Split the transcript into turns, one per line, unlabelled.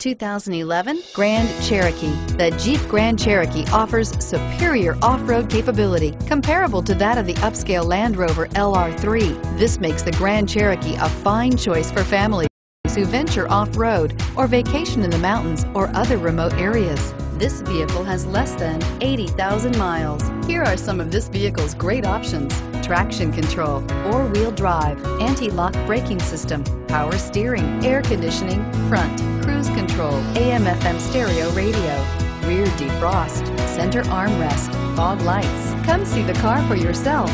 2011 Grand Cherokee. The Jeep Grand Cherokee offers superior off-road capability comparable to that of the upscale Land Rover LR3. This makes the Grand Cherokee a fine choice for families who venture off-road or vacation in the mountains or other remote areas. This vehicle has less than 80,000 miles. Here are some of this vehicle's great options. Traction control, four-wheel drive, anti-lock braking system, power steering, air conditioning, front, cruise control, AM FM stereo radio, rear defrost, center armrest, fog lights. Come see the car for yourself.